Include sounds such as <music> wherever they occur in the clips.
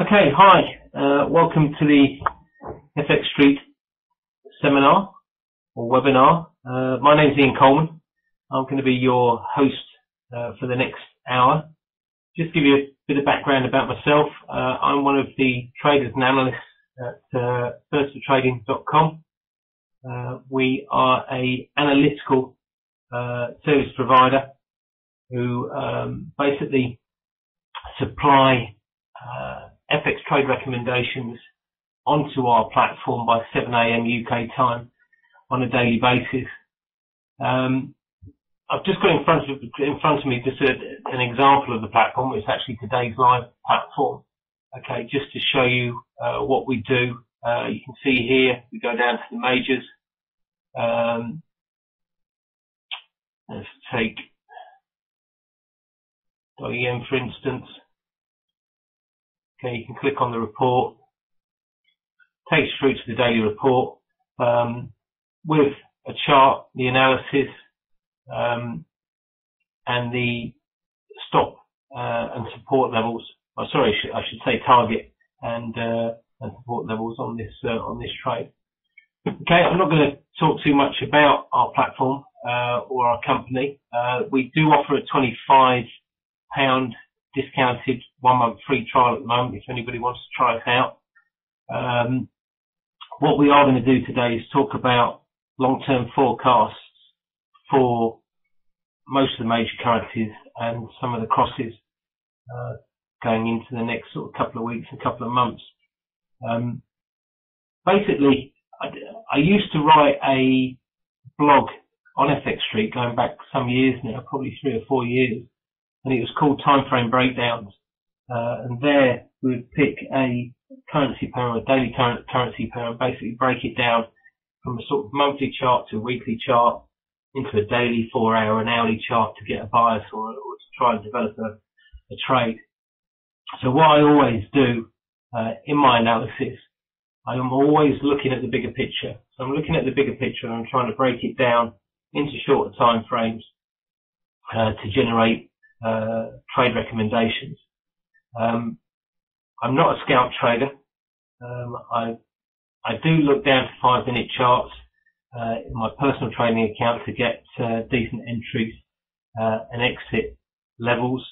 Okay, hi. Uh, welcome to the FX Street seminar or webinar. Uh, my name is Ian Coleman. I'm going to be your host uh, for the next hour. Just give you a bit of background about myself. Uh, I'm one of the traders and analysts at uh, firstfortrading.com. Uh, we are a analytical uh, service provider who um, basically supply FX trade recommendations onto our platform by 7 a.m. UK time on a daily basis. Um, I've just got in front of in front of me just a, an example of the platform. It's actually today's live platform. Okay, just to show you uh, what we do. Uh, you can see here we go down to the majors. Um, let's take .em for instance. Okay, you can click on the report, takes you through to the daily report um, with a chart, the analysis, um, and the stop uh, and support levels. Oh, sorry, I should, say target and, uh, and support levels on this uh, on this trade. Okay, I'm not going to talk too much about our platform uh, or our company. Uh, we do offer a 25 pound discounted one month free trial at the moment if anybody wants to try it out. Um, what we are going to do today is talk about long-term forecasts for most of the major currencies and some of the crosses uh, going into the next sort of couple of weeks and couple of months. Um, basically, I, I, used to write a blog on FX Street going back some years now, probably three or four years, and it was called Time Frame Breakdowns. Uh, and there we would pick a currency pair a daily current currency pair and basically break it down from a sort of monthly chart to a weekly chart into a daily, four hour and hourly chart to get a bias or, or to try and develop a, a, trade. So what I always do uh, in my analysis, I am always looking at the bigger picture. So I'm looking at the bigger picture and I'm trying to break it down into shorter time frames uh, to generate uh, trade recommendations. Um, I'm not a scalp trader. Um, I I do look down to five minute charts uh, in my personal trading account to get uh, decent entries uh, and exit levels.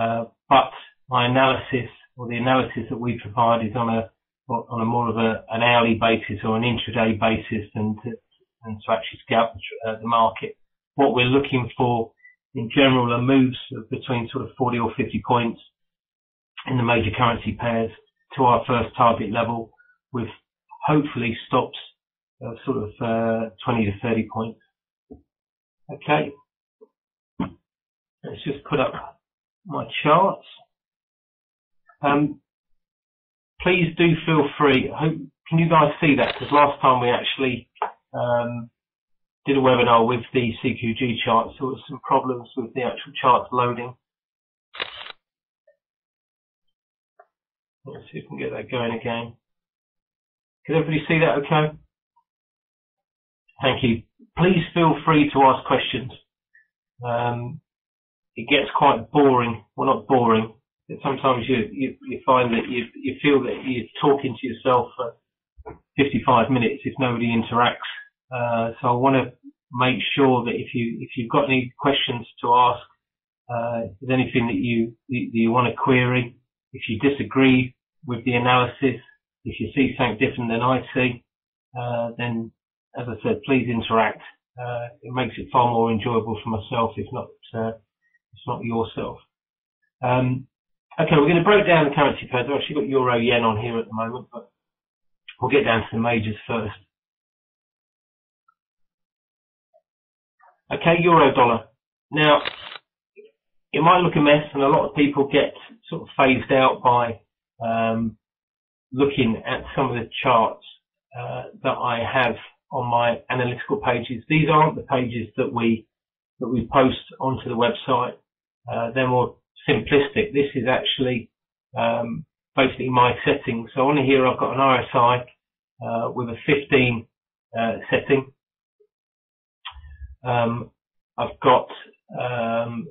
Uh, but my analysis or the analysis that we provide is on a on a more of a, an hourly basis or an intraday basis than to, and to actually scalp the, uh, the market. What we're looking for in general are moves of between sort of 40 or 50 points in the major currency pairs to our first target level with hopefully stops of sort of uh, 20 to 30 points. Okay. Let's just put up my charts. Um, please do feel free. Hope, can you guys see that? Because last time we actually um, did a webinar with the CQG charts, there was some problems with the actual charts loading. Let's see if we can get that going again. Can everybody see that okay? Thank you. Please feel free to ask questions. Um, it gets quite boring. Well, not boring. But sometimes you, you, you find that you, you feel that you're talking to yourself for 55 minutes if nobody interacts. Uh, so I want to make sure that if you if you've got any questions to ask, uh, if there's anything that you that you want to query, if you disagree with the analysis, if you see something different than I see, uh, then as I said, please interact. Uh, it makes it far more enjoyable for myself, if not uh, it's not yourself. Um, okay, we're going to break down the currency pairs. I've actually got euro yen on here at the moment, but we'll get down to the majors first. Okay, euro dollar. Now, it might look a mess, and a lot of people get sort of phased out by um, looking at some of the charts uh, that I have on my analytical pages. These aren't the pages that we that we post onto the website. Uh, they're more simplistic. This is actually um, basically my settings. So on here I've got an RSI uh, with a 15 uh, setting. Um, I've got um,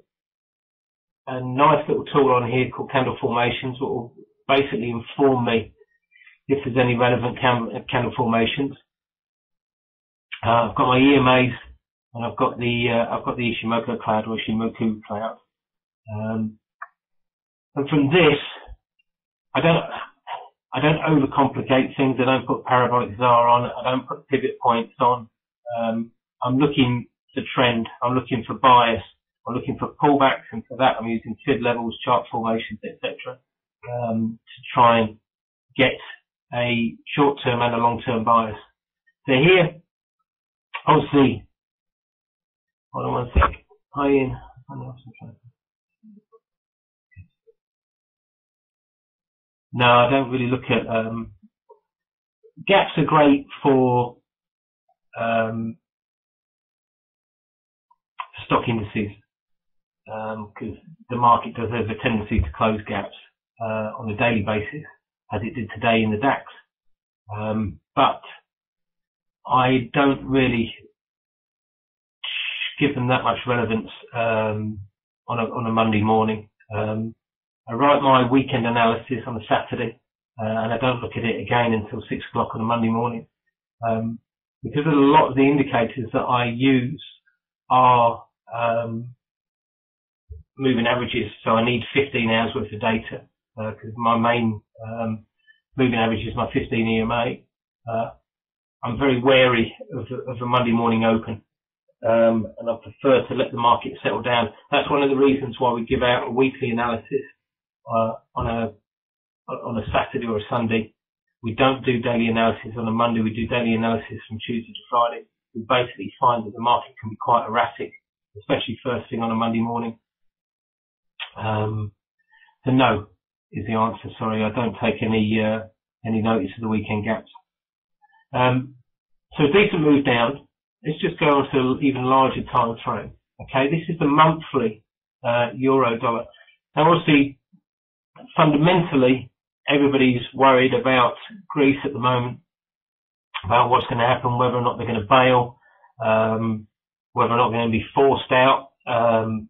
a nice little tool on here called candle formations, what will basically inform me if there's any relevant candle formations. Uh, I've got my EMAs and I've got the uh, I've got the Ichimoku cloud or Ichimoku cloud. Um, and from this, I don't I don't overcomplicate things. I don't put parabolic SAR on. I don't put pivot points on. Um, I'm looking for trend. I'm looking for bias. I'm looking for pullbacks, and for that I'm using fib levels, chart formations, etc., um, to try and get a short-term and a long-term bias. So here, obviously, hold on one sec. Hi Ian. No, I don't really look at um, gaps are great for um, stock indices because um, the market does have a tendency to close gaps uh, on a daily basis, as it did today in the DAX. Um, but I don't really give them that much relevance um, on, a, on a Monday morning. I write my weekend analysis on a Saturday, uh, and I don't look at it again until six o'clock on a Monday morning. Because a lot of the indicators that I use are um, moving averages, so I need 15 hours worth of data because uh, my main um, moving average is my 15 EMA. Uh, I'm very wary of, of the Monday morning open. Um, and I prefer to let the market settle down. That's one of the reasons why we give out a weekly analysis uh, on a on a Saturday or a Sunday. We don't do daily analysis on a Monday. We do daily analysis from Tuesday to Friday. We basically find that the market can be quite erratic, especially first thing on a Monday morning. Um, no is the answer. Sorry, I don't take any uh, any notice of the weekend gaps. Um, so a decent move down. Let's just go on to even larger time frame. Okay, this is the monthly uh, euro dollar. Now, obviously, fundamentally, everybody's worried about Greece at the moment, about what's going to happen, whether or not they're going to bail, um, whether or not they're going to be forced out. Um,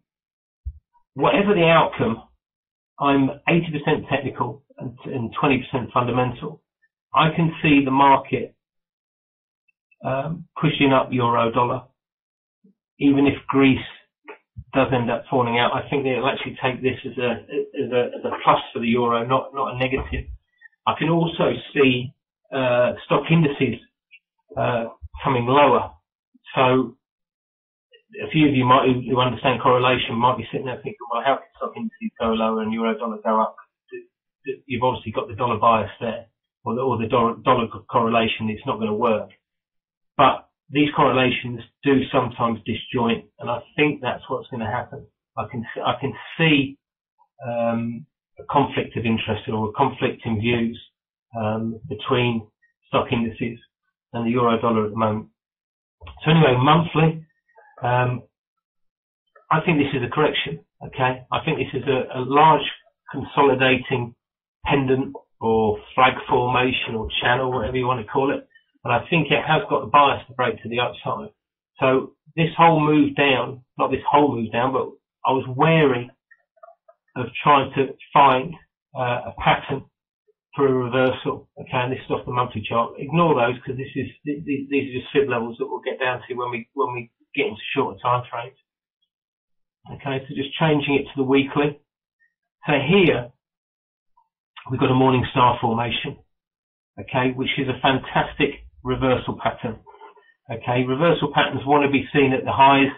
whatever the outcome, I'm 80% technical and, and 20% fundamental. I can see the market um, pushing up euro dollar, even if Greece does end up falling out. I think they'll actually take this as a as a, as a plus for the euro, not not a negative. I can also see uh, stock indices uh, coming lower. So a few of you might who understand correlation might be sitting there thinking, well, how can stock indices go lower and euro dollar go up? You've obviously got the dollar bias there, or the, or the dollar, correlation. It's not going to work. But these correlations do sometimes disjoint, and I think that's what's going to happen. I can I can see um, a conflict of interest or a conflict in views um, between stock indices and the euro dollar at the moment. So anyway, monthly, um, I think this is a correction. Okay, I think this is a, a large consolidating pendant or flag formation or channel, whatever you want to call it. And I think it has got the bias to break to the upside. So this whole move down, not this whole move down, but I was wary of trying to find uh, a pattern for a reversal. Okay, and this is off the monthly chart. Ignore those because this is these, these are just fib levels that we'll get down to when we when we get into shorter time frames. Okay, so just changing it to the weekly. So here we've got a morning star formation. Okay, which is a fantastic reversal pattern. Okay, reversal patterns want to be seen at the highs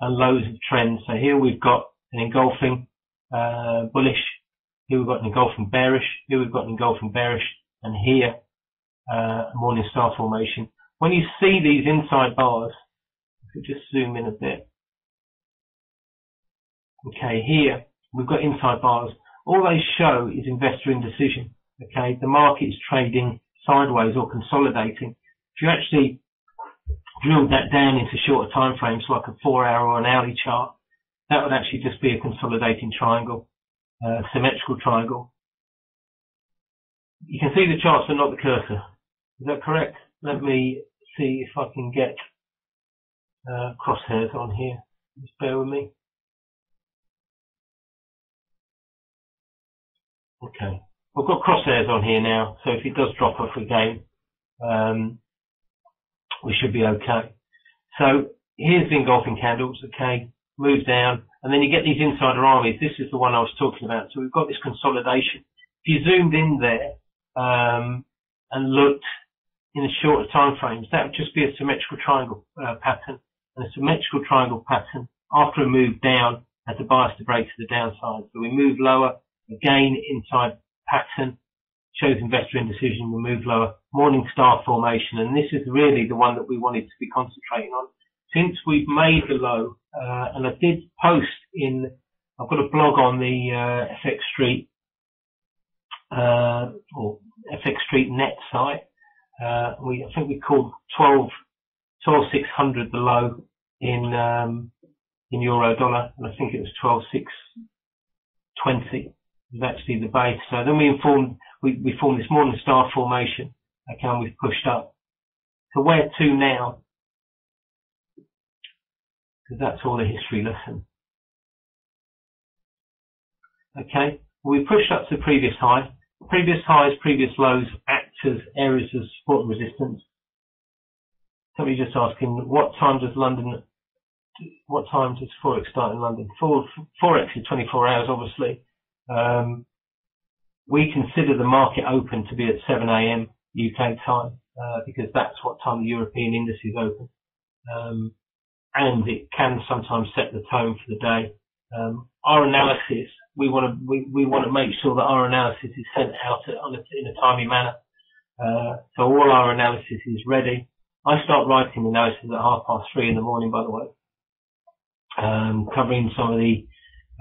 and lows of trends. So here we've got an engulfing uh, bullish, here we've got an engulfing bearish, here we've got an engulfing bearish, and here uh, a morning star formation. When you see these inside bars, we just zoom in a bit. Okay, here we've got inside bars. All they show is investor indecision. Okay, the market is trading sideways or consolidating if you actually drilled that down into shorter time frames, like a four hour or an hourly chart, that would actually just be a consolidating triangle, uh, symmetrical triangle. You can see the charts but not the cursor. Is that correct? Let me see if I can get uh, crosshairs on here. Just bear with me. Okay. we've got crosshairs on here now, so if it does drop off again, um, we should be okay. So here's the engulfing candles, okay, move down, and then you get these insider Haramis. This is the one I was talking about. So we've got this consolidation. If you zoomed in there um, and looked in the shorter time frames, that would just be a symmetrical triangle uh, pattern. And a symmetrical triangle pattern, after a move down, has a bias to break to the downside. So we move lower, again, inside pattern, shows investor indecision, we move lower, morning star formation, and this is really the one that we wanted to be concentrating on. Since we've made the low, uh, and I did post in, I've got a blog on the uh, FX Street, uh, or FX Street net site, uh, we, I think we called 12, 12600 the low in, um, in euro dollar, and I think it was 12620 was actually the base. So then we informed, we, we formed this morning star formation, okay, and we've pushed up. So where to now? Because that's all the history lesson. Okay, we pushed up to the previous high. Previous highs, previous lows act as areas of support and resistance. Somebody just asking, what time does London, what time does Forex start in London? Forex is 24 hours, obviously. Um, we consider the market open to be at 7 a.m. UK time uh, because that's what time the European indices open, um, and it can sometimes set the tone for the day. Um, our analysis, we want to we, we want to make sure that our analysis is sent out in a timely manner. Uh, so all our analysis is ready. I start writing the analysis at half past three in the morning, by the way, um, covering some of the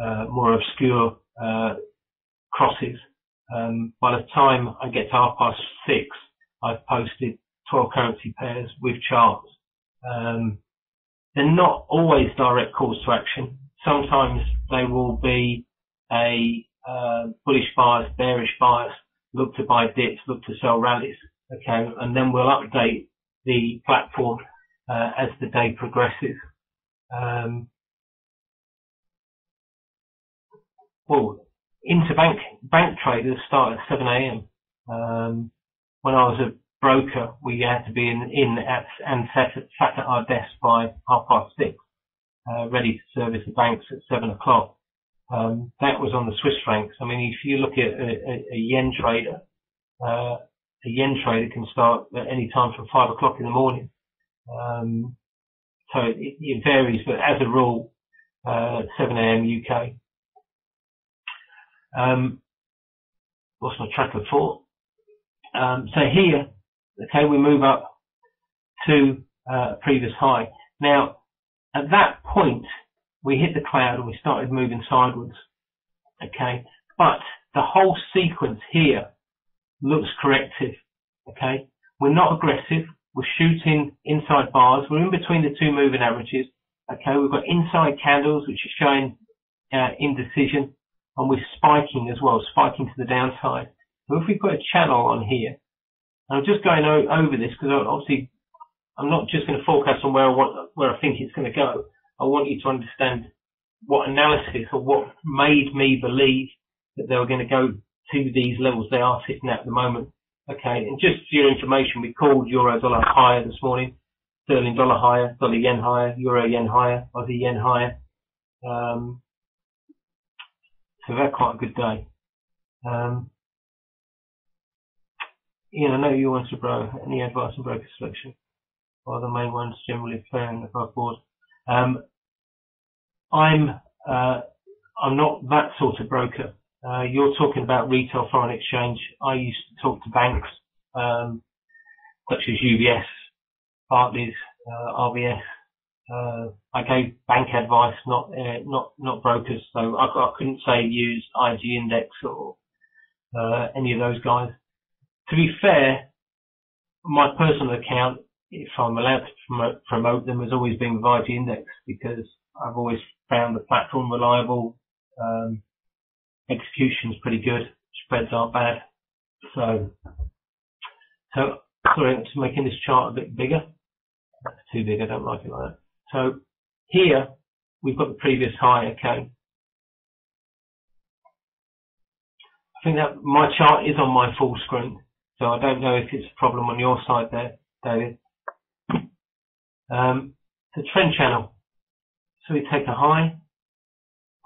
uh, more obscure uh, crosses. Um, by the time I get to half past six, I've posted 12 currency pairs with charts. Um, they're not always direct calls to action. Sometimes they will be a uh, bullish bias, bearish bias, look to buy dips, look to sell rallies. Okay, and then we'll update the platform uh, as the day progresses. Um, well, interbank bank traders start at 7 a.m. Um, when I was a broker, we had to be in, in at and at, sat at our desk by half past six, uh, ready to service the banks at seven o'clock. Um, that was on the Swiss francs. I mean, if you look at a, a, a yen trader, uh, a yen trader can start at any time from five o'clock in the morning. Um, so it, it, varies, but as a rule, uh, 7 a.m. UK. Um, my track of thought. Um, so here, okay, we move up to uh, previous high. Now, at that point, we hit the cloud and we started moving sideways. Okay, but the whole sequence here looks corrective. Okay, we're not aggressive. We're shooting inside bars. We're in between the two moving averages. Okay, we've got inside candles which are showing uh, indecision and we're spiking as well, spiking to the downside. So if we put a channel on here, I'm just going over this because obviously I'm not just going to forecast on where I want, where I think it's going to go. I want you to understand what analysis or what made me believe that they were going to go to these levels they are sitting at the moment. Okay, and just for your information, we called euro dollar higher this morning, sterling dollar higher, dollar yen higher, euro yen higher, Aussie yen higher. Um, so they're quite a good day. Um, Ian, I know you want to bro any advice on broker selection? Or the main ones generally faring above board. Um, I'm uh, I'm not that sort of broker. Uh, you're talking about retail foreign exchange. I used to talk to banks um, such as UBS, Barclays, uh, RBS, uh, I gave bank advice, not uh, not not brokers. So I, I, couldn't say use IG Index or uh, any of those guys. To be fair, my personal account, if I'm allowed to promote, promote them, has always been with IG Index because I've always found the platform reliable. Um, execution's pretty good. Spreads aren't bad. So, so sorry, I'm just making this chart a bit bigger. That's too big. I don't like it like that. So here we've got the previous high, okay. I think that my chart is on my full screen, so I don't know if it's a problem on your side there, David. Um, the trend channel. So we take a high,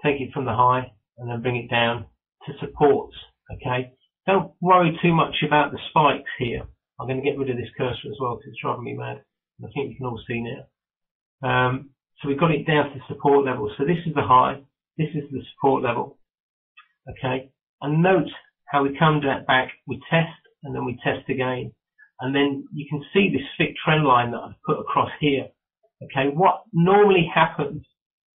take it from the high, and then bring it down to supports. Okay. Don't worry too much about the spikes here. I'm going to get rid of this cursor as well because it's driving me mad. I think you can all see now. Um, so we've got it down to support level. So this is the high, this is the support level. Okay, and note how we come back, we test, and then we test again. And then you can see this thick trend line that I've put across here. Okay, what normally happens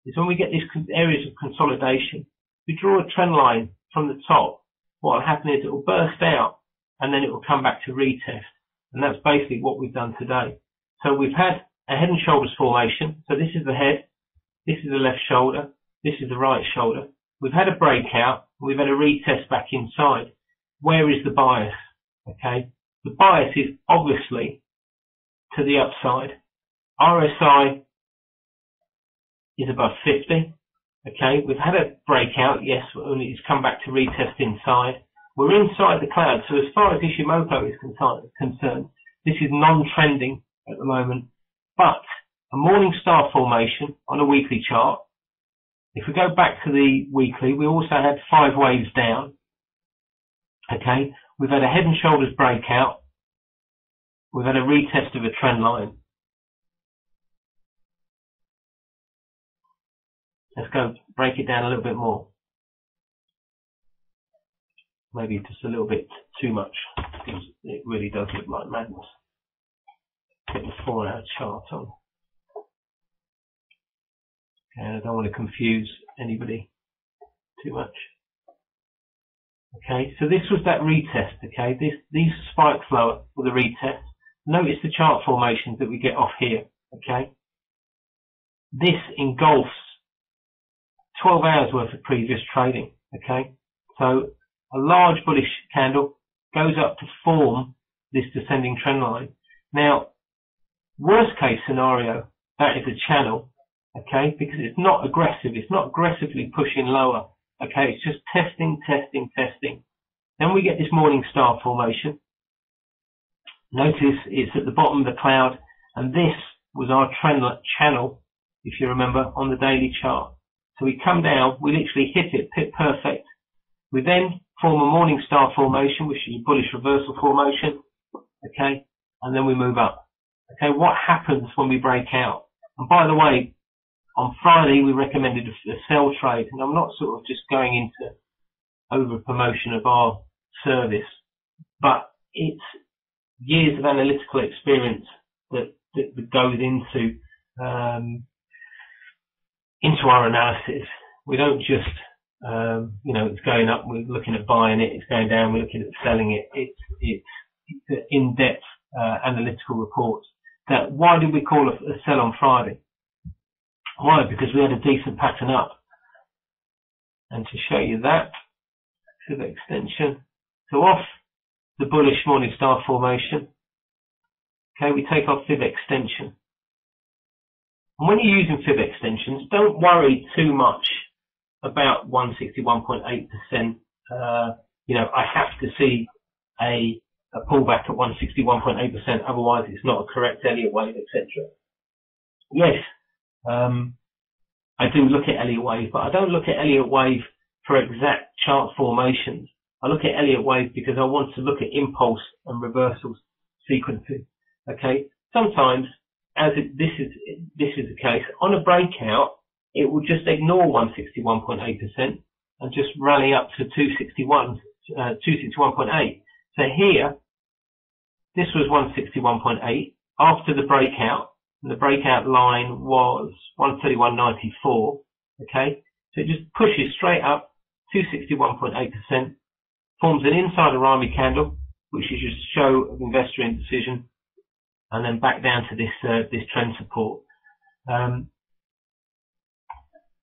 is when we get these areas of consolidation, we draw a trend line from the top. What will happen is it will burst out and then it will come back to retest. And that's basically what we've done today. So we've had a head and shoulders formation. So this is the head, this is the left shoulder, this is the right shoulder. We've had a breakout, we've had a retest back inside. Where is the bias? Okay, the bias is obviously to the upside. RSI is above 50. Okay, we've had a breakout, yes, it's come back to retest inside. We're inside the cloud, so as far as Ichimoku is concerned, this is non-trending at the moment. But a morning star formation on a weekly chart, if we go back to the weekly, we also had five waves down. Okay, we've had a head and shoulders breakout. We've had a retest of a trend line. Let's go break it down a little bit more. Maybe just a little bit too much because it really does look like madness get the four hour chart on. Okay, I don't want to confuse anybody too much. Okay, so this was that retest, okay, this, these spikes lower for the retest. Notice the chart formations that we get off here, okay. This engulfs 12 hours worth of previous trading, okay. So a large bullish candle goes up to form this descending trend line. Now, Worst case scenario, that is a channel, okay, because it's not aggressive. It's not aggressively pushing lower, okay. It's just testing, testing, testing. Then we get this morning star formation. Notice it's at the bottom of the cloud, and this was our trend channel, if you remember, on the daily chart. So we come down, we literally hit it, hit perfect. We then form a morning star formation, which is a bullish reversal formation, okay, and then we move up. Okay, what happens when we break out? And by the way, on Friday we recommended a, sell trade, and I'm not sort of just going into over promotion of our service, but it's years of analytical experience that, that, that goes into um, into our analysis. We don't just um, you know it's going up, we're looking at buying it, it's going down, we're looking at selling it. It's it's, it's in-depth uh, analytical reports that why did we call a, a sell on Friday? Why? Because we had a decent pattern up. And to show you that, to the extension, so off the bullish morning star formation, okay, we take off fib extension. And when you're using fib extensions, don't worry too much about 161.8%. Uh, you know, I have to see a a pullback at 161.8%, otherwise it's not a correct Elliott wave, etc. Yes, um, I do look at Elliott wave, but I don't look at Elliott wave for exact chart formations. I look at Elliott wave because I want to look at impulse and reversal sequences. Okay, sometimes as it, this is this is the case on a breakout, it will just ignore 161.8% and just rally up to 261, uh, 261.8 so here, this was 161.8 after the breakout. the breakout line was 131.94. Okay, so it just pushes straight up 261.8%, forms an inside Harami candle, which is just show of investor indecision, and then back down to this uh, this trend support. Um,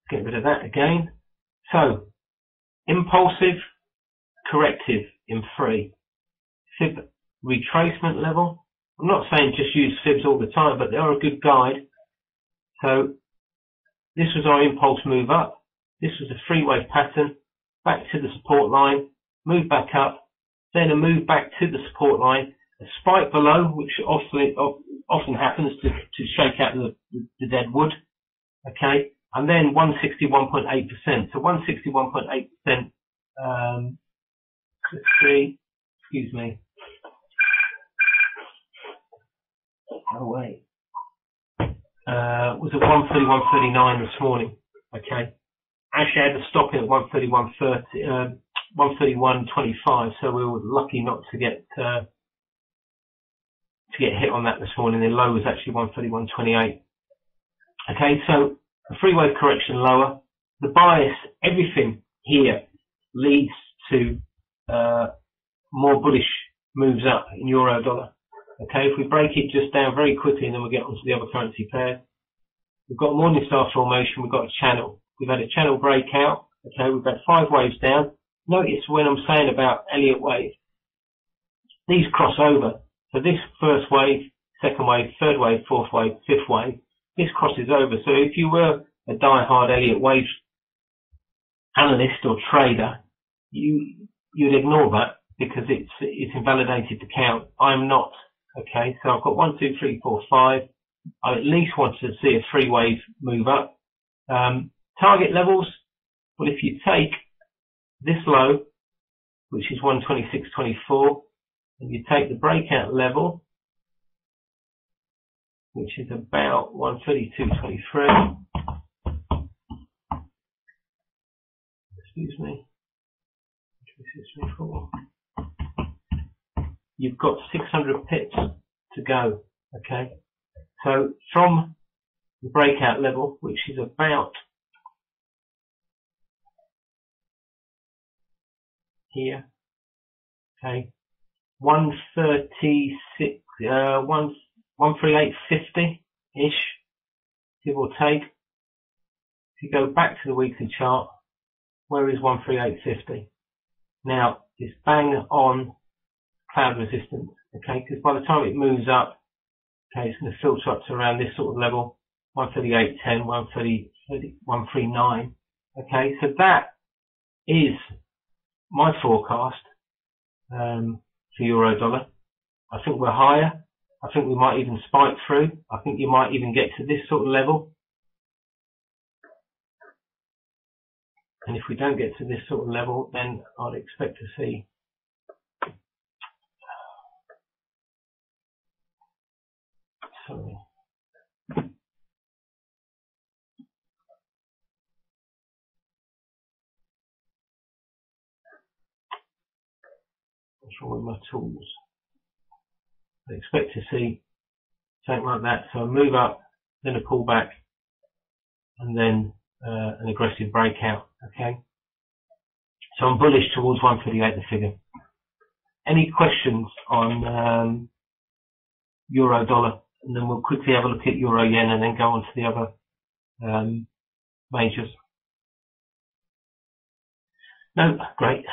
get rid of that again. So impulsive, corrective in three fib retracement level. I'm not saying just use fibs all the time, but they are a good guide. So this was our impulse move up. This was a three wave pattern back to the support line move back up, then a move back to the support line, a spike below, which often, often happens to, to shake out the, the dead wood, okay, and then 161.8%. So 161.8%, um, let's see, excuse me. Oh wait. Uh, was at 131.39 this morning, okay. Actually, I had to stop it at 131.30, uh, 131.25, so we were lucky not to get, uh, to get hit on that this morning. The low was actually 131.28. Okay, so a free wave correction lower. The bias, everything here leads to uh, more bullish moves up in euro dollar. Okay, if we break it just down very quickly and then we'll get onto the other currency pair. We've got Morningstar formation, we've got a channel. We've had a channel breakout. Okay, we've had five waves down. Notice when I'm saying about Elliott wave, these cross over. So this first wave, second wave, third wave, fourth wave, fifth wave, this crosses over. So if you were a die-hard Elliott wave analyst or trader, you you'd ignore that because it's it's invalidated to count. I'm not. Okay, so I've got one, two, three, four, five. I at least want to see a three wave move up. Um, target levels. Well, if you take this low, which is 126.24, and you take the breakout level, which is about 132.23. Excuse me. You've got 600 pips to go. Okay. So from the breakout level, which is about here. Okay. 136, uh, 1, 138.50-ish, give or take. If you go back to the weekly chart, where is 138.50? Now, it's bang on cloud resistance, okay, because by the time it moves up, okay, it's going to filter up to around this sort of level, 138.10, 130, 139, okay, so that is my forecast um, for euro dollar. I think we're higher. I think we might even spike through. I think you might even get to this sort of level. And if we don't get to this sort of level, then I'd expect to see. With my tools? I expect to see something like that. So a move up, then a pullback, and then uh, an aggressive breakout. Okay. So I'm bullish towards 138 the figure. Any questions on um, euro dollar? And then we'll quickly have a look at euro yen and then go on to the other um, majors. No, great.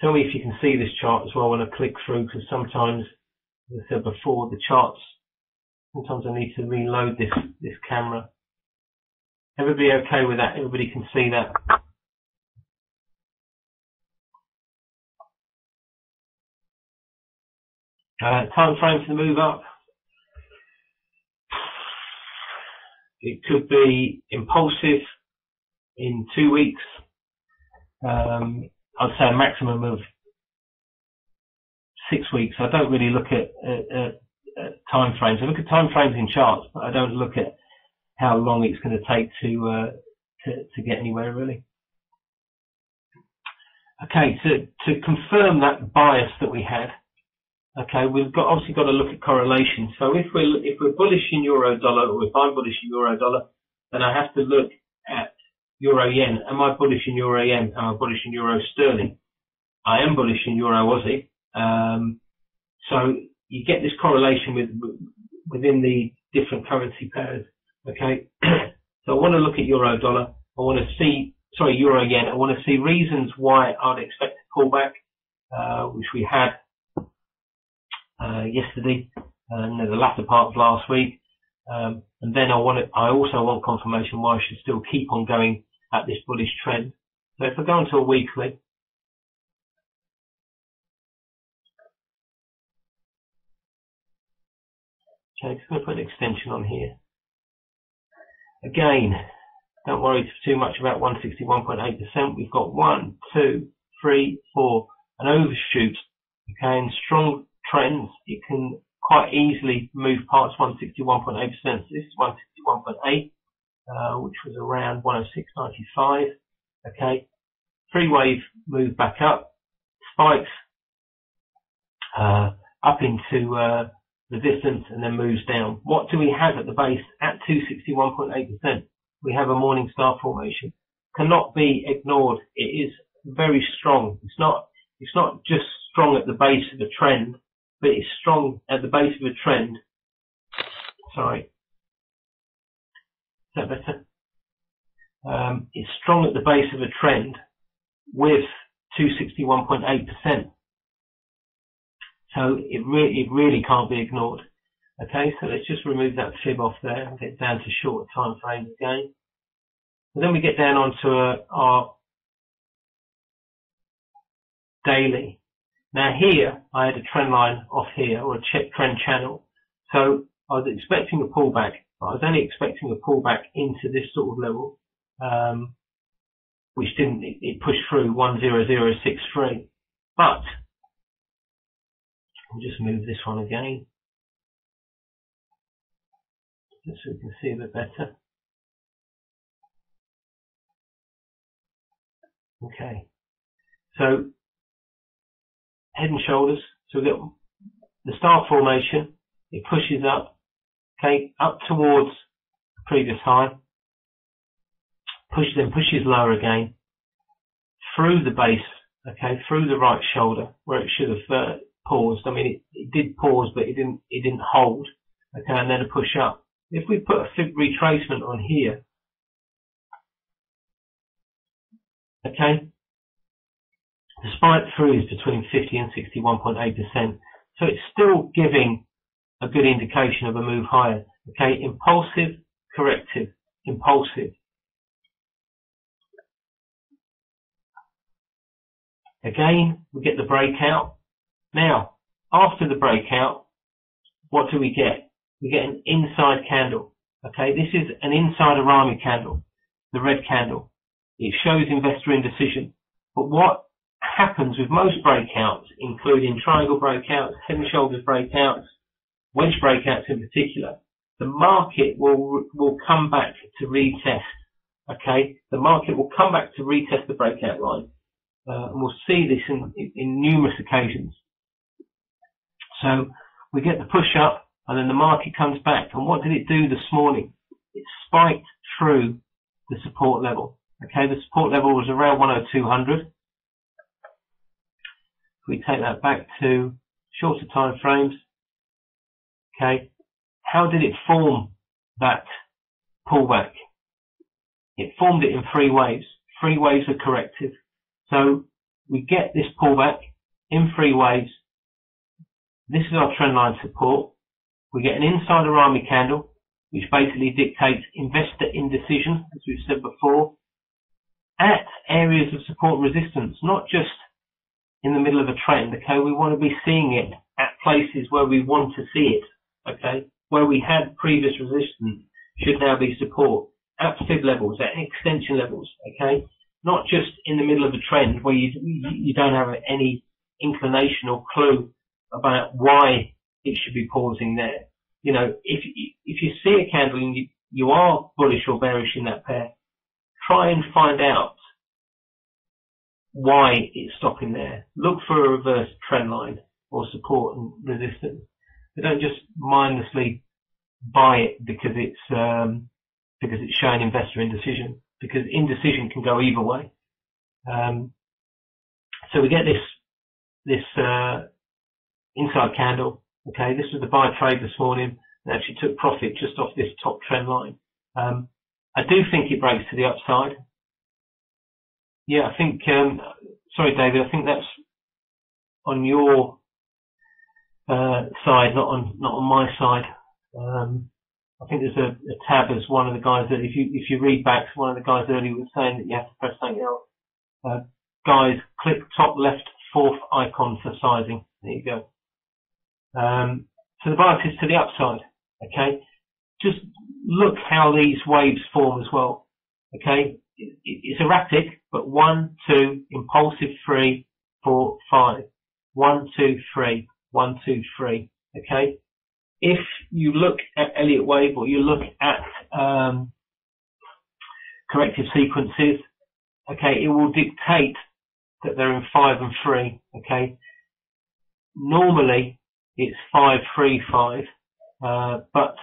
Tell me if you can see this chart as well when I click through, because sometimes, as I said before, the charts, sometimes I need to reload this, this camera. Everybody okay with that? Everybody can see that? Uh, time frame the move up. It could be impulsive in two weeks. Um, I'd say a maximum of six weeks. I don't really look at, at, at time frames. I look at time frames in charts, but I don't look at how long it's going to take to uh, to, to get anywhere really. Okay, to to confirm that bias that we had, okay, we've got obviously got to look at correlation. So if we're if we're bullish in euro dollar, or if I'm bullish in euro dollar, then I have to look at euro yen. Am I bullish in euro yen? Am I bullish in euro sterling? I am bullish in euro Aussie. Um, so you get this correlation with within the different currency pairs. Okay, <clears throat> so I want to look at euro dollar. I want to see, sorry, euro yen. I want to see reasons why I'd expect a pullback, uh, which we had uh, yesterday and the latter part of last week. Um, and then I want it, I also want confirmation why I should still keep on going at this bullish trend. So if I go into a weekly, okay, just going to put an extension on here. Again, don't worry too much about 161.8%. We've got one, two, three, four, an overshoot, okay, and strong trends. It can quite easily move past 161.8%. So this is 161.8, uh, which was around 106.95. Okay, three wave move back up, spikes uh, up into uh, resistance and then moves down. What do we have at the base at 261.8%? We have a morning star formation. Cannot be ignored. It is very strong. It's not. It's not just strong at the base of a trend but it's strong at the base of a trend. Sorry. Is that better? Um, it's strong at the base of a trend with 261.8%. So it, re- it really can't be ignored. Okay, so let's just remove that fib off there and get down to shorter time frames again. And then we get down onto a, our daily. Now here, I had a trend line off here, or a trend channel. So I was expecting a pullback, I was only expecting a pullback into this sort of level, um, which didn't, it, it pushed through 10063. But, I'll just move this one again, just so we can see a bit better. Okay. So head and shoulders. So we've got the star formation. It pushes up, okay, up towards previous high. Push then pushes lower again through the base, okay, through the right shoulder where it should have uh, paused. I mean, it, it did pause, but it didn't it didn't hold. Okay, and then a push up. If we put a fib retracement on here, okay, the spike through is between 50 and 61.8%. So it's still giving a good indication of a move higher. Okay, impulsive, corrective, impulsive. Again, we get the breakout. Now, after the breakout, what do we get? We get an inside candle. Okay, this is an inside Harami candle, the red candle. It shows investor indecision. But what happens with most breakouts, including triangle breakouts, head and shoulders breakouts, wedge breakouts in particular, the market will will come back to retest. Okay, the market will come back to retest the breakout line, uh, and we'll see this in, in, in numerous occasions. So we get the push up, and then the market comes back. And what did it do this morning? It spiked through the support level. Okay, the support level was around 10200. If we take that back to shorter time frames, okay, how did it form that pullback? It formed it in three waves. Three waves are corrective. So we get this pullback in three waves. This is our trendline support. We get an insider Harami candle, which basically dictates investor indecision, as we've said before, at areas of support resistance, not just in the middle of a trend, okay, we want to be seeing it at places where we want to see it, okay, where we had previous resistance should now be support at fib levels, at extension levels, okay, not just in the middle of a trend where you you don't have any inclination or clue about why it should be pausing there. You know, if if you see a candle and you, you are bullish or bearish in that pair, try and find out why it's stopping there. Look for a reverse trend line or support and resistance. But don't just mindlessly buy it because it's um, because it's showing investor indecision. Because indecision can go either way. Um, so we get this this uh, inside candle. Okay, this was the buy trade this morning. And actually took profit just off this top trend line. Um, I do think it breaks to the upside. Yeah, I think, um, sorry, David, I think that's on your uh, side, not on not on my side. Um, I think there's a, a, tab as one of the guys that if you if you read back, one of the guys earlier was saying that you have to press something else. Uh, guys, click top left fourth icon for sizing. There you go. Um, so the bias is to the upside. Okay, just look how these waves form as well. Okay, it, it's erratic, but one, two, impulsive, three, four, five. One, two, three. One, two, three. Okay, if you look at Elliott wave or you look at um, corrective sequences, okay, it will dictate that they're in five and three. Okay, normally it's five, three, five, uh, but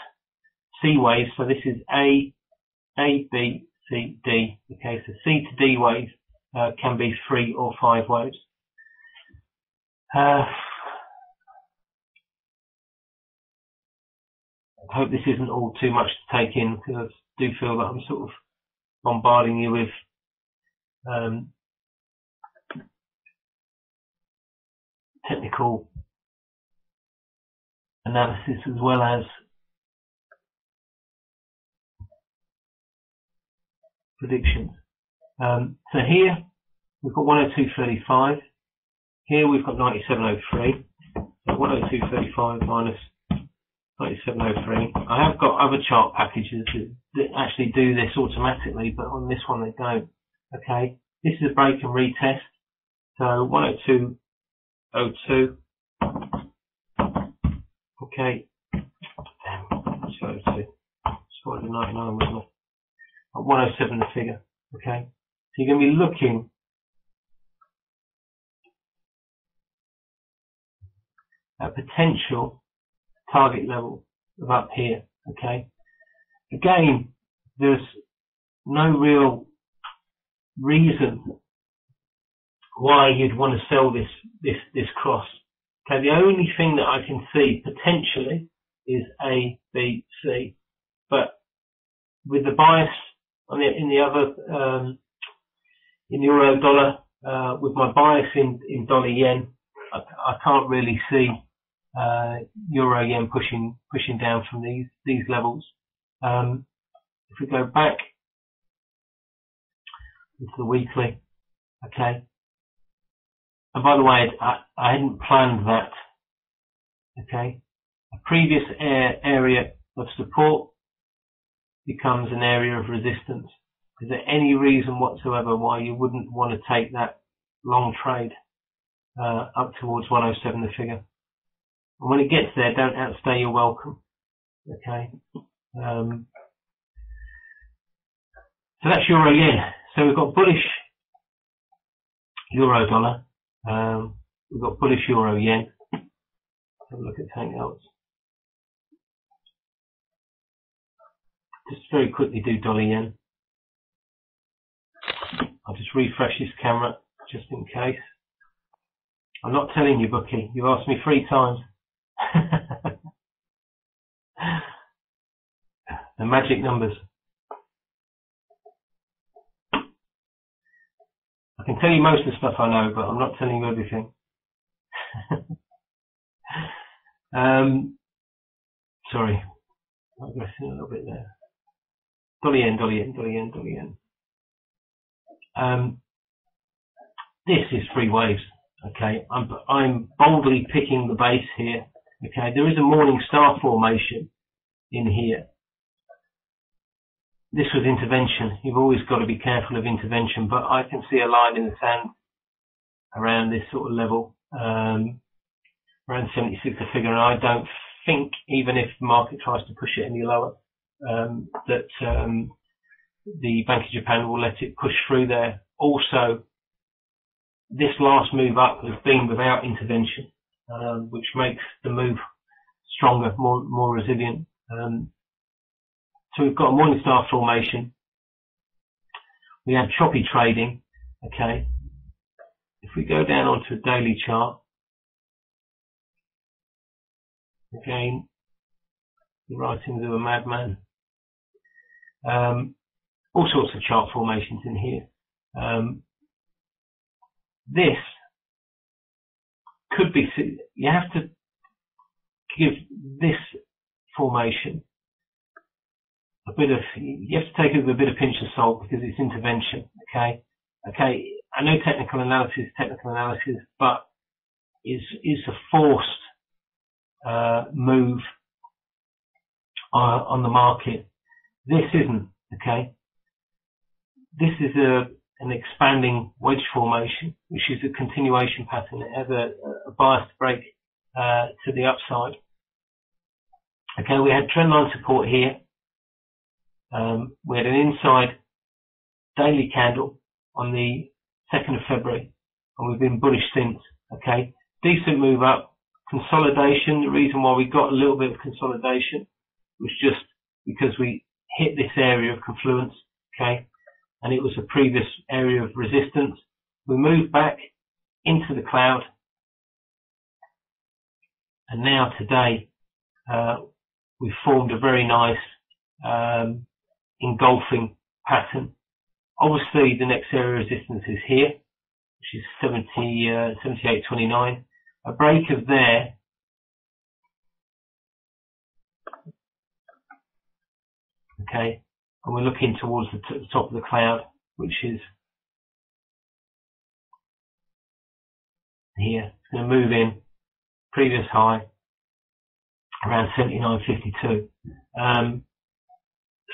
C waves. So this is A, A, B, C, D. Okay, so C to D waves uh, can be three or five waves. Uh, hope this isn't all too much to take in because I do feel that I'm sort of bombarding you with um, technical analysis as well as predictions. Um, so here we've got 102.35. Here we've got 97.03. So 102.35 minus 9703. I have got other chart packages that, actually do this automatically, but on this one they don't. Okay, this is a break and retest. So 102.02. Okay, damn, 202. It's 499, wasn't? At 107 the figure. Okay, so you're going to be looking at potential target level of up here. Okay. Again, there's no real reason why you'd want to sell this this this cross. Okay. The only thing that I can see potentially is A, B, C, but with the bias on the in the other um, in euro dollar uh, with my bias in in dollar yen, I, I can't really see euro yen pushing pushing down from these these levels. Um, if we go back into the weekly, okay. And by the way, I, I hadn't planned that. Okay, a previous area of support becomes an area of resistance. Is there any reason whatsoever why you wouldn't want to take that long trade uh, up towards 107 the figure? And when it gets there, don't outstay your welcome. Okay. Um, so that's euro yen. So we've got bullish euro dollar. Um, we've got bullish euro yen. Have a look at something else. Just very quickly do dollar yen. I'll just refresh this camera just in case. I'm not telling you, Bookie. You've asked me three times. The magic numbers. I can tell you most of the stuff I know, but I'm not telling you everything. <laughs> um, sorry, I'm digressing a little bit there. Dolly yen, dolly yen, dolly yen, dolly yen. Um, this is three waves. Okay, I'm, I'm boldly picking the base here Okay, there is a morning star formation in here. This was intervention. You've always got to be careful of intervention, but I can see a line in the sand around this sort of level, um, around 76 a figure, and I don't think, even if the market tries to push it any lower, um, that um, the Bank of Japan will let it push through there. Also, this last move up has been without intervention um, which makes the move stronger, more more resilient. Um, so we've got a Morningstar formation. We have choppy trading. Okay. If we go down onto a daily chart, again, the writings of a madman. Um, all sorts of chart formations in here. Um, this could be, you have to give this formation a bit of, you have to take it with a bit of pinch of salt because it's intervention, okay? Okay, I know technical analysis, technical analysis, but is is a forced uh, move uh, on the market. This isn't, okay? This is a an expanding wedge formation, which is a continuation pattern. It has a, a bias break uh, to the upside. Okay, we had trendline support here. Um, we had an inside daily candle on the 2nd of February, and we've been bullish since. Okay, decent move up, consolidation. The reason why we got a little bit of consolidation was just because we hit this area of confluence. Okay, and it was a previous area of resistance. We moved back into the cloud, and now today uh, we've formed a very nice um, engulfing pattern. Obviously, the next area of resistance is here, which is 70, uh, 78.29. A break of there okay, and we're looking towards the, the top of the cloud, which is here. It's going to move in previous high around 79.52. Um,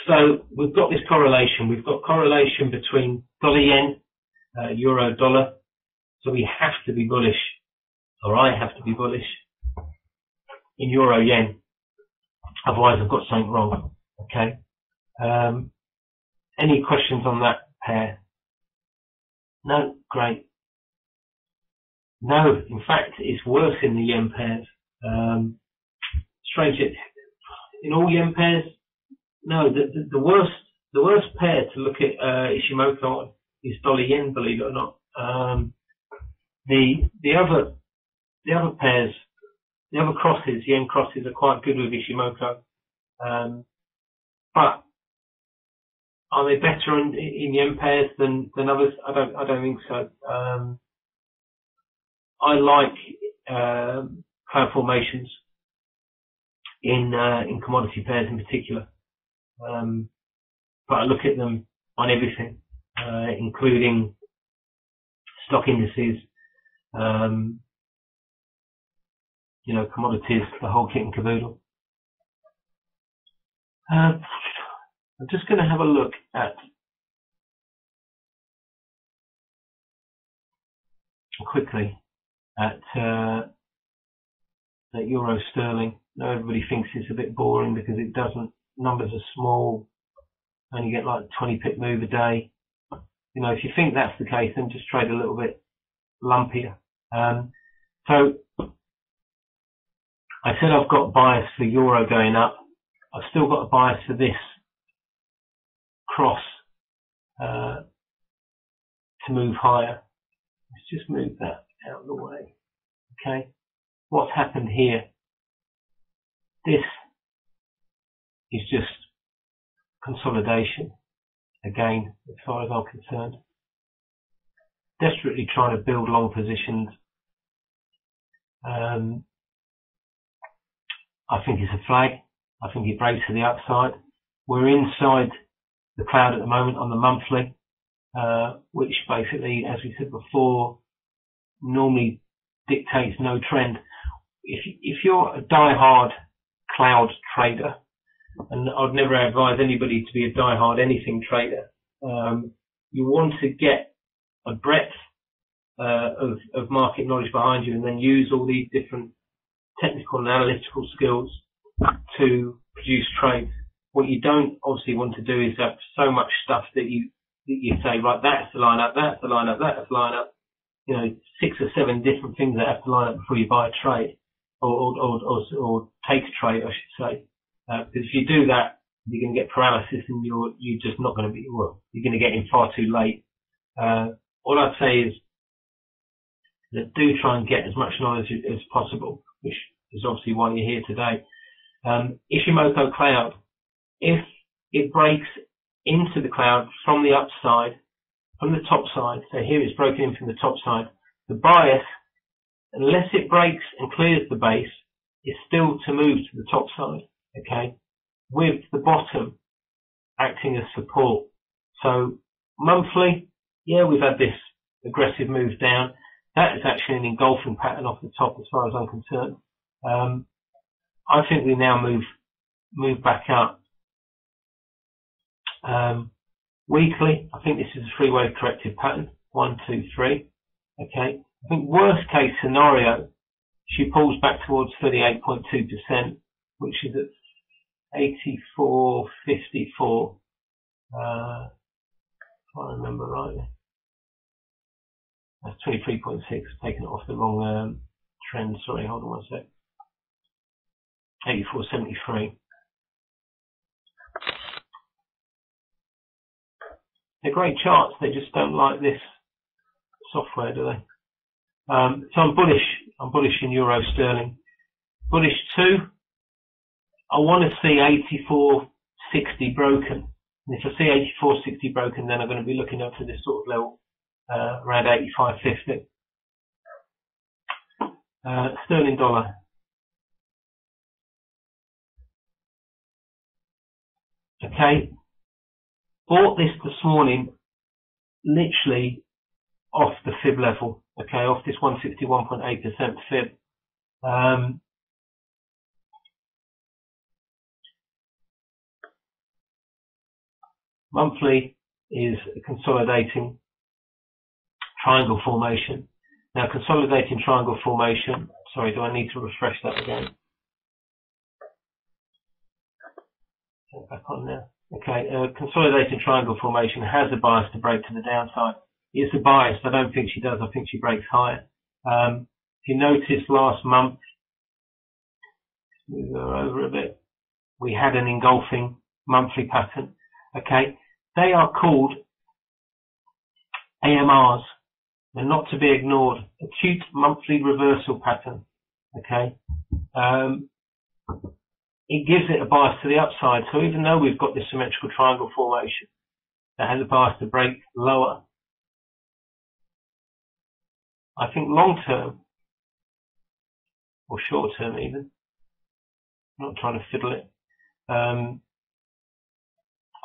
so we've got this correlation. We've got correlation between dollar yen, uh, euro dollar. So we have to be bullish, or I have to be bullish in euro yen. Otherwise, I've got something wrong. Okay. Um, any questions on that pair? No, great. No, in fact, it's worse in the yen pairs. Um, strange, it, in all yen pairs, no, the, the, the, worst the worst pair to look at uh, Ichimoku is Dolly yen, believe it or not. Um, the the other the other pairs, the other crosses, yen crosses, are quite good with Ichimoku. Um, but are they better in, in yen pairs than, than others? I don't I don't think so. Um, I like um, cloud formations in uh, in commodity pairs in particular. Um, but I look at them on everything, uh, including stock indices, um, you know, commodities, the whole kit and caboodle. Uh, I'm just going to have a look at quickly at uh, euro sterling. Now everybody thinks it's a bit boring because it doesn't. Numbers are small, and you get like 20 pip move a day. You know, if you think that's the case, then just trade a little bit lumpier. Um, so I said I've got bias for euro going up. I've still got a bias for this cross uh, to move higher. Let's just move that out of the way. Okay, what's happened here? This is just consolidation again, as far as I'm concerned. Desperately trying to build long positions. Um, I think it's a flag. I think it breaks to the upside. We're inside the cloud at the moment on the monthly, uh, which basically, as we said before, normally dictates no trend. If, if you're a die-hard cloud trader, and I'd never advise anybody to be a die-hard anything trader, um, you want to get a breadth uh, of, of market knowledge behind you and then use all these different technical and analytical skills to produce trades what you don't obviously want to do is have so much stuff that you that you say, right, that's the line up, that's the line up, that's the line up. You know, six or seven different things that have to line up before you buy a trade or or or, or, or take a trade, I should say. Uh, because if you do that, you're going to get paralysis and you're you're just not going to be well. You're going to get in far too late. Uh, all I'd say is that do try and get as much knowledge as possible, which is obviously why you're here today. Um, Ichimoku Cloud if it breaks into the cloud from the upside, from the top side, so here it's broken in from the top side, the bias, unless it breaks and clears the base, is still to move to the top side, okay, with the bottom acting as support. So monthly, yeah, we've had this aggressive move down. That is actually an engulfing pattern off the top as far as I'm concerned. Um, I think we now move move back up. Um, weekly, I think this is a three-way corrective pattern. One, two, three. Okay. I think worst case scenario, she pulls back towards 38.2%, which is at 84.54. Uh, if I remember rightly. That's 23.6, taken it off the wrong um, trend. Sorry, hold on one sec. 84.73. They're great charts, they just don't like this software, do they? Um, so I'm bullish. I'm bullish in euro sterling. Bullish two. I want to see 84.60 broken. And if I see 84.60 broken, then I'm going to be looking up to this sort of level, uh, around 85.50. Uh, sterling dollar. Okay. Bought this this morning, literally off the fib level. Okay, off this 161.8% fib. Um, monthly is consolidating triangle formation. Now, consolidating triangle formation, sorry, do I need to refresh that again? Back on there. Okay, uh, consolidating triangle formation has a bias to break to the downside. It's a bias. I don't think she does. I think she breaks higher. Um, if you notice last month, move her over a bit, we had an engulfing monthly pattern. Okay, they are called AMRs. They're not to be ignored. Acute monthly reversal pattern. Okay. Um, it gives it a bias to the upside. So even though we've got this symmetrical triangle formation that has a bias to break lower, I think long term, or short term even, I'm not trying to fiddle it, um,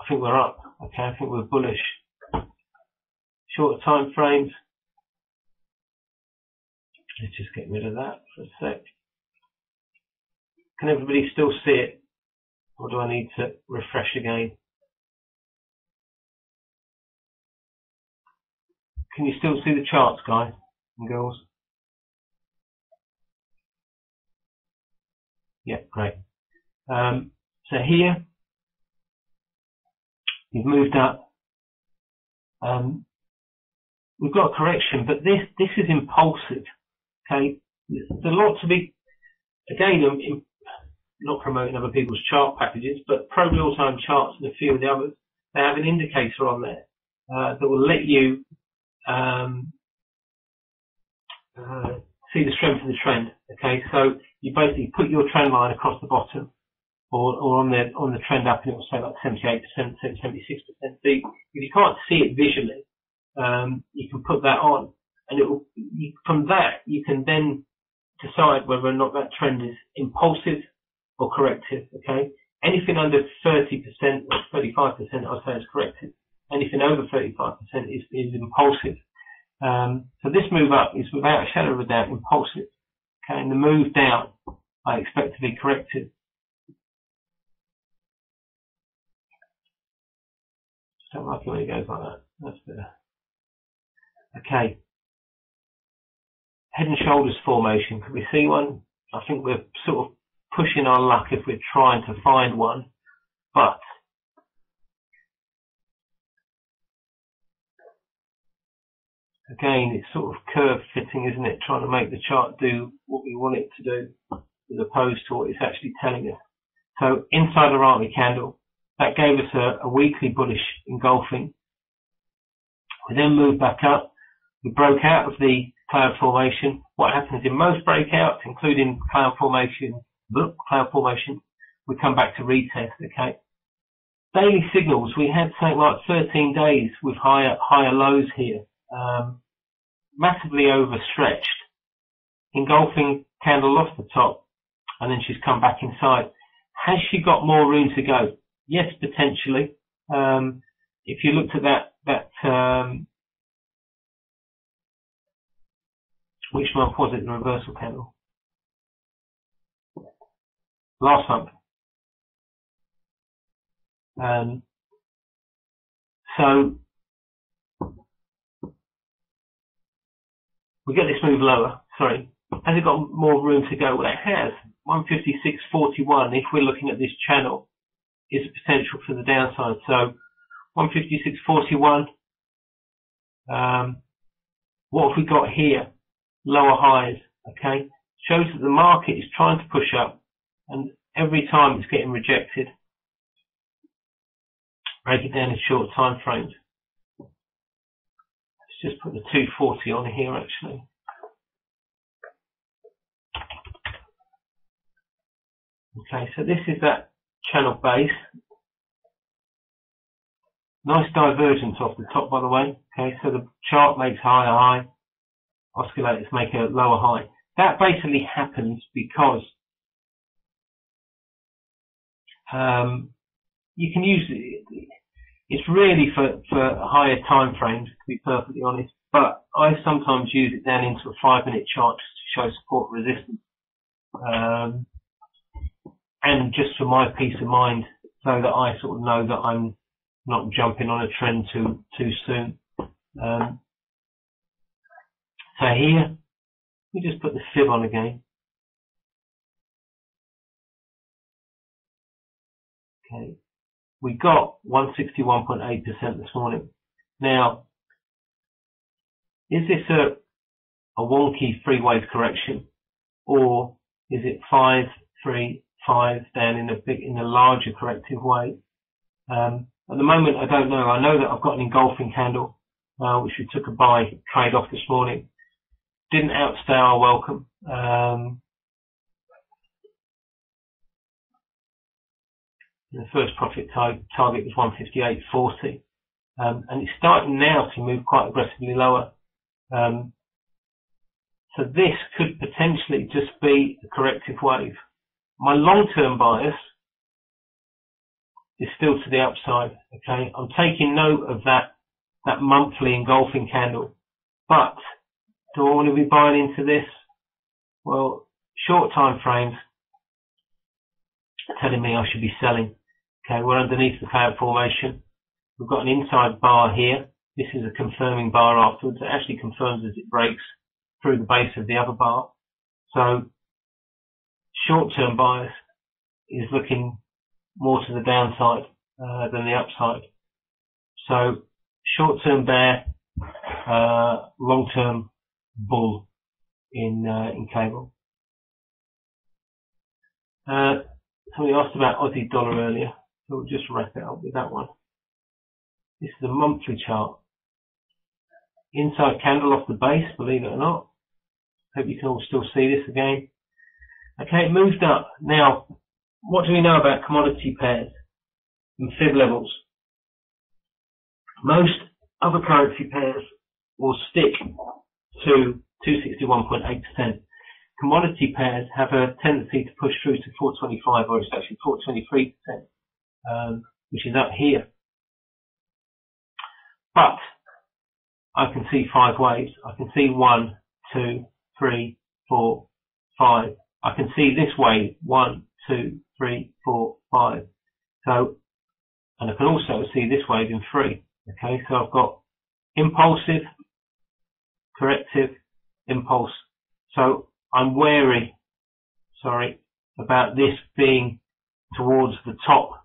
I think we're up. Okay, I think we're bullish. Shorter time frames. Let's just get rid of that for a sec. Can everybody still see it? Or do I need to refresh again? Can you still see the charts, guys and girls? Yeah, great. Um, so here, you've moved up. Um, we've got a correction, but this this is impulsive. Okay, there's a lot to be. Again, I'm, not promoting other people's chart packages, but Pro Real Time Charts and a few of the others, they have an indicator on there uh, that will let you um, uh, see the strength of the trend. Okay, so you basically put your trend line across the bottom, or, or on the on the trend up, and it will say like 78%, 76%. So if you can't see it visually, um, you can put that on, and it will. You, from that, you can then decide whether or not that trend is impulsive or corrective, okay? Anything under 30% or 35% I'd say is corrective. Anything over 35% is, is impulsive. Um, so this move up is without a shadow of a doubt impulsive. Okay, and the move down I expect to be corrective. Don't like when it goes like that. That's better. Okay. Head and shoulders formation. Can we see one? I think we're sort of pushing our luck if we're trying to find one. But again, it's sort of curve fitting, isn't it? Trying to make the chart do what we want it to do as opposed to what it's actually telling us. So inside a candle, that gave us a, a weekly bullish engulfing. We then moved back up. We broke out of the cloud formation. What happens in most breakouts, including cloud formation book cloud formation, we come back to retest, okay? Daily signals, we had something like 13 days with higher, higher lows here, um, massively overstretched, engulfing candle off the top, and then she's come back inside. Has she got more room to go? Yes, potentially. Um, if you looked at that, that, um, which month was it, the reversal candle? Last month. Um, so we get this move lower, sorry. Has it got more room to go? Well, it has. 156.41, if we're looking at this channel, is potential for the downside. So 156.41. Um, what have we got here? Lower highs, okay? Shows that the market is trying to push up and every time it's getting rejected. Break it down in short time frames. Let's just put the 240 on here actually. Okay, so this is that channel base. Nice divergence off the top, by the way. Okay, so the chart makes higher high, oscillators make a lower high. That basically happens because um, you can use it. It's really for, for higher time frames, to be perfectly honest. But I sometimes use it down into a five minute chart to show support resistance. Um, and just for my peace of mind, so that I sort of know that I'm not jumping on a trend too too soon. Um, so here, we just put the fib on again. Okay, we got 161.8% this morning. Now, is this a a wonky three wave correction, or is it five, three, five down in a big in a larger corrective wave? Um, at the moment, I don't know. I know that I've got an engulfing candle, uh, which we took a buy trade off this morning. Didn't outstay our welcome. Um, the first profit tar- target was 158.40, um, and it's starting now to move quite aggressively lower. Um, so this could potentially just be a corrective wave. My long-term bias is still to the upside. Okay, I'm taking note of that that monthly engulfing candle, but do I want to be buying into this? Well, short time frames telling me I should be selling. Okay, we're underneath the payout formation. We've got an inside bar here. This is a confirming bar afterwards. It actually confirms as it breaks through the base of the other bar. So short-term bias is looking more to the downside uh, than the upside. So short-term bear, uh, long-term bull in uh, in cable. Uh, somebody asked about Aussie dollar earlier, so we'll just wrap it up with that one. This is a monthly chart. Inside candle off the base, believe it or not. Hope you can all still see this again. Okay, it moved up. Now, what do we know about commodity pairs and fib levels? Most other currency pairs will stick to 261.8%. Commodity pairs have a tendency to push through to 425, or it's actually 423%, um, which is up here. But I can see five waves. I can see one, two, three, four, five. I can see this wave, one, two, three, four, five. So, and I can also see this wave in three. Okay, so I've got impulsive, corrective, impulse. So I'm wary, sorry, about this being towards the top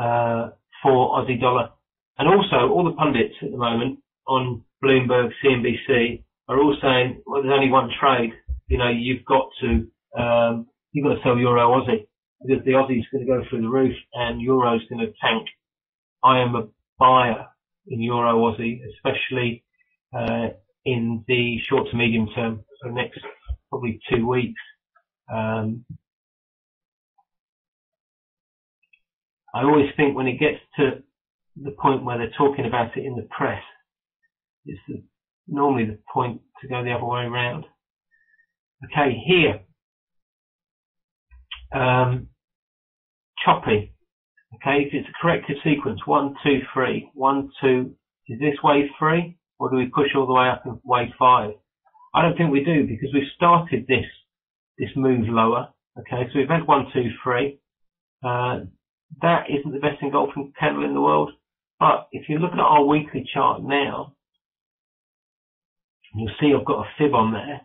uh, for Aussie dollar. And also, all the pundits at the moment on Bloomberg, CNBC are all saying, well, there's only one trade. You know, you've got to um, you've got to sell Euro Aussie because the Aussie's going to go through the roof and Euro's going to tank. I am a buyer in Euro Aussie, especially uh, in the short to medium term, so next probably two weeks. Um, I always think when it gets to the point where they're talking about it in the press, it's the, normally the point to go the other way around. Okay, here um, choppy. Okay, if it's a corrective sequence, one, two, three, one, two, is this wave three? Or do we push all the way up in wave five? I don't think we do because we've started this, this move lower. Okay, so we've had one, two, three. Uh, that isn't the best engulfing candle in the world. But if you look at our weekly chart now, you'll see I've got a fib on there.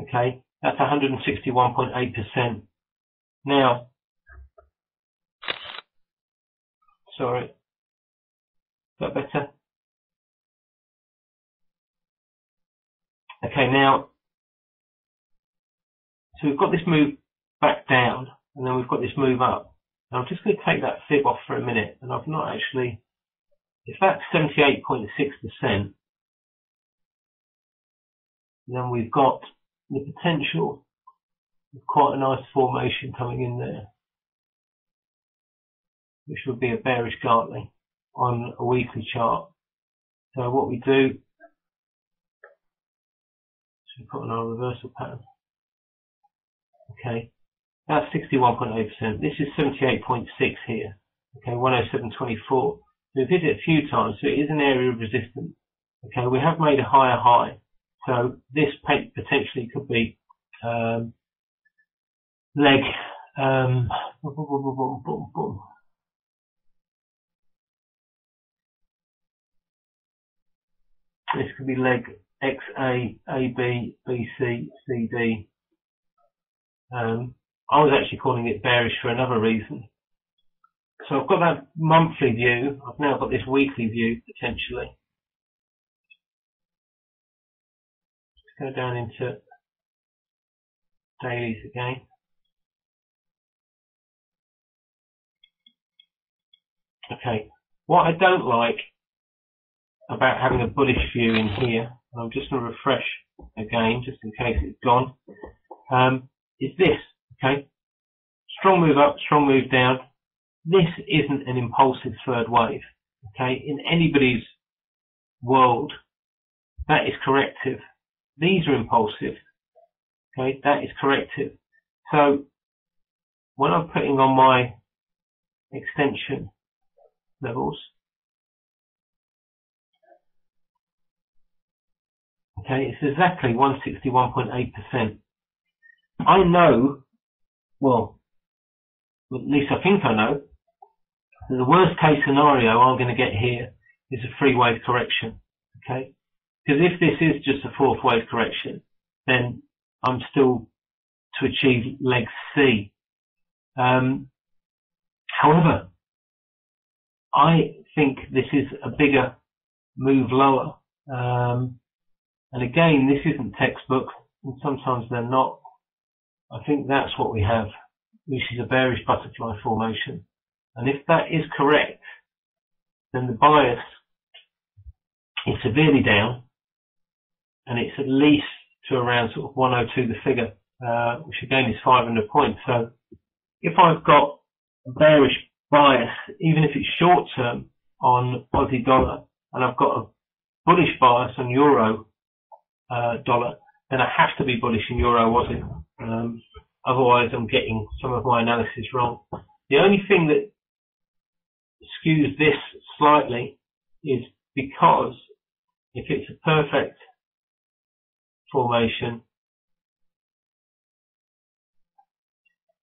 Okay, that's 161.8%. Now, sorry, is that better? Okay, now, so we've got this move back down, and then we've got this move up. Now I'm just going to take that fib off for a minute, and I've not actually, if that's 78.6%, then we've got the potential quite a nice formation coming in there, which would be a bearish Gartley on a weekly chart. So what we do we put on our reversal pattern. Okay, that's 61.8%. This is 78.6 here. Okay, 107.24. We've hit it a few times, so it is an area of resistance. Okay, we have made a higher high, so this potentially could be um, leg. Um, this could be leg XA, AB, BC, CD. Um, I was actually calling it bearish for another reason. So I've got that monthly view. I've now got this weekly view potentially. Let's go down into dailies again. Okay, what I don't like about having a bullish view in here and I'm just going to refresh again, just in case it's gone, um, is this, okay? Strong move up, strong move down. This isn't an impulsive third wave, okay? In anybody's world, that is corrective. These are impulsive, okay? That is corrective. So, when I'm putting on my extension levels, Okay, it's exactly 161.8%. I know, well, at least I think I know, that the worst case scenario I'm going to get here is a three wave correction. Okay? Because if this is just a fourth wave correction, then I'm still to achieve leg C. Um, however, I think this is a bigger move lower. Um, and again, this isn't textbook, and sometimes they're not. I think that's what we have, which is a bearish butterfly formation. And if that is correct, then the bias is severely down, and it's at least to around sort of 102 the figure, uh, which again is 500 points. So if I've got a bearish bias, even if it's short term on Aussie dollar, and I've got a bullish bias on euro, uh, dollar, then I have to be bullish in euro Aussie. Um, otherwise, I'm getting some of my analysis wrong. The only thing that skews this slightly is because if it's a perfect formation,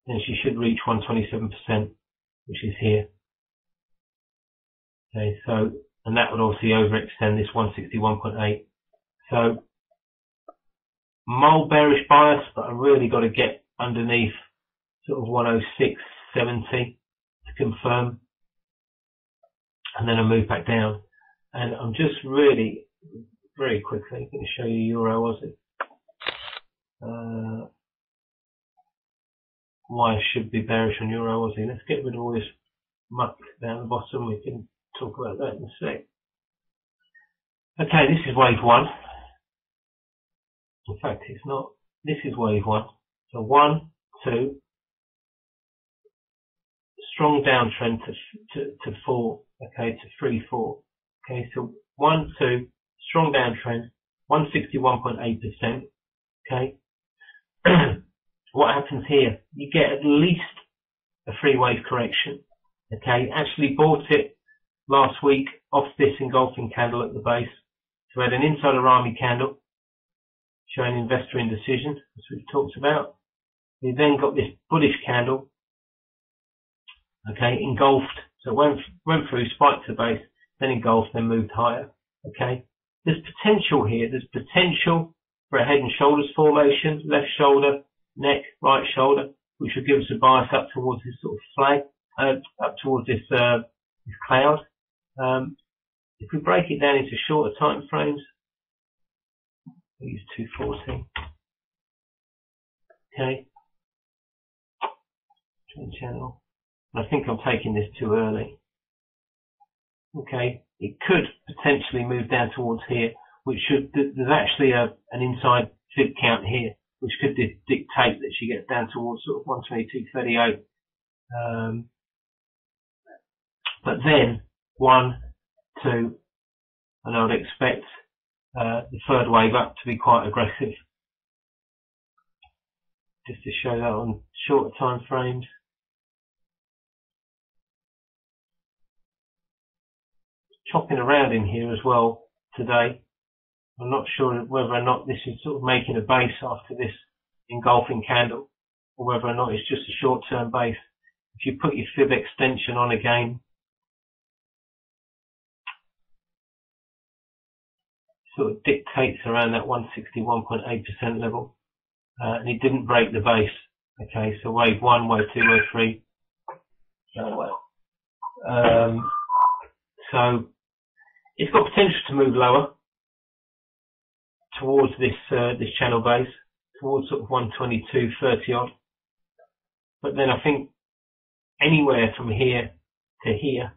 then she should reach 127%, which is here. Okay, so, and that would obviously overextend this 161.8. So mild bearish bias, but I really got to get underneath sort of 106.70 to confirm. And then I move back down. And I'm just really, very quickly going to show you Euro Aussie. Uh, why I should be bearish on Euro Aussie. Let's get rid of all this muck down the bottom. We can talk about that in a sec. Okay, this is wave one. In fact, it's not. This is wave one. So one, two, strong downtrend to, to, to four, okay, to three, four. Okay, so one, two, strong downtrend, 161.8%. Okay. <clears throat> what happens here? You get at least a three wave correction. Okay, actually bought it last week off this engulfing candle at the base. So we had an inside Harami candle showing investor indecision, as we've talked about. We then got this bullish candle, okay, engulfed. So it went, went through, spiked to the base, then engulfed, then moved higher. Okay. There's potential here. There's potential for a head and shoulders formation, left shoulder, neck, right shoulder, which will give us a bias up towards this sort of flag, uh, up towards this, uh, this cloud. Um, if we break it down into shorter time frames, we use 240. Okay. Trend channel. I think I'm taking this too early. Okay. It could potentially move down towards here, which should, there's actually a, an inside fib count here, which could di dictate that she gets down towards sort of 122.38. Um, but then one, two, and I would expect uh, the third wave up to be quite aggressive. Just to show that on shorter time frames. Chopping around in here as well today. I'm not sure whether or not this is sort of making a base after this engulfing candle or whether or not it's just a short term base. If you put your fib extension on again, sort of dictates around that 161.8% level. Uh, and it didn't break the base. Okay, so wave one, wave two, wave three. Oh well. Um, so it's got potential to move lower towards this uh, this channel base, towards sort of 122.30 odd. But then I think anywhere from here to here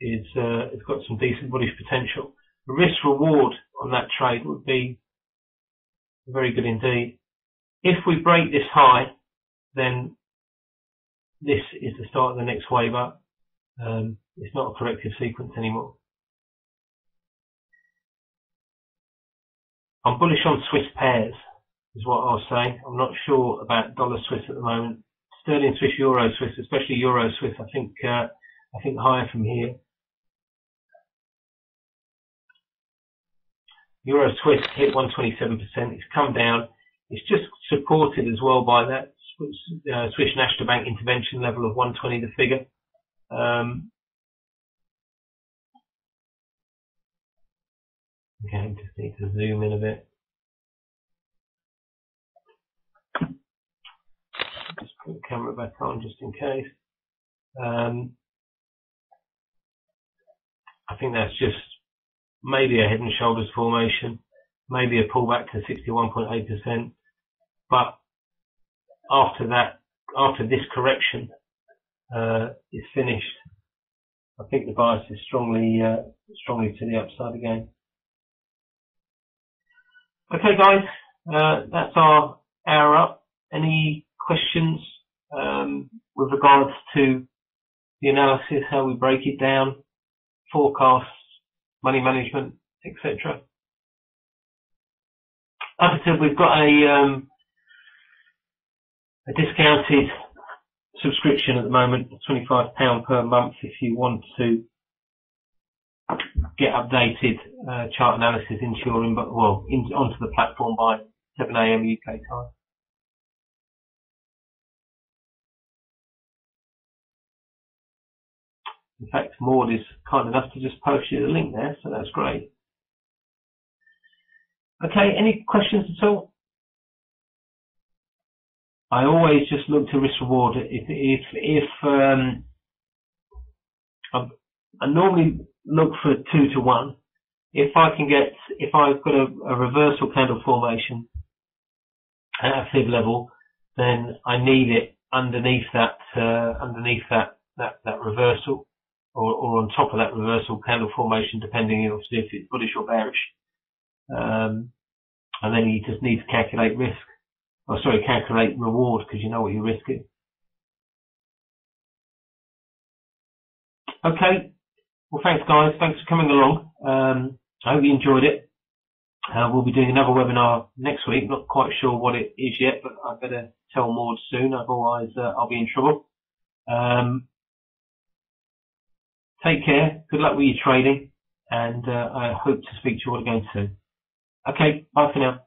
is uh, it's got some decent bullish potential the risk reward on that trade would be very good indeed. If we break this high, then this is the start of the next wave up. Um, it's not a corrective sequence anymore. I'm bullish on Swiss pairs, is what I'll say. I'm not sure about dollar Swiss at the moment. Sterling Swiss, Euro Swiss, especially Euro Swiss. I think uh, I think higher from here. Euro Swiss hit 127%. It's come down. It's just supported as well by that uh, Swiss National Bank intervention level of 120, the figure. Um, okay, just need to zoom in a bit. Just put the camera back on just in case. Um, I think that's just maybe a head and shoulders formation, maybe a pullback to 61.8%. But after that, after this correction uh, is finished, I think the bias is strongly uh, strongly to the upside again. Okay, guys, uh, that's our hour up. Any questions um, with regards to the analysis, how we break it down, forecasts, money management, etc. I said, we've got a um, a discounted subscription at the moment, £25 per month if you want to get updated uh, chart analysis into your inbox, well, in, onto the platform by 7am UK time. In fact, Maud is kind enough to just post you the link there, so that's great. Okay, any questions at all? I always just look to risk reward. If if if um, I normally look for two to one. If I can get, if I've got a, a reversal candle formation at a fib level, then I need it underneath that uh, underneath that that that reversal or, or on top of that reversal candle formation, depending obviously if it's bullish or bearish. Um, and then you just need to calculate risk, or sorry, calculate reward because you know what you're risking. Okay. Well, thanks guys. Thanks for coming along. Um, I hope you enjoyed it. Uh, we'll be doing another webinar next week. Not quite sure what it is yet, but I better tell Maud soon. Otherwise, uh, I'll be in trouble. Um, Take care. Good luck with your trading, and uh, I hope to speak to you all again soon. Okay, bye for now.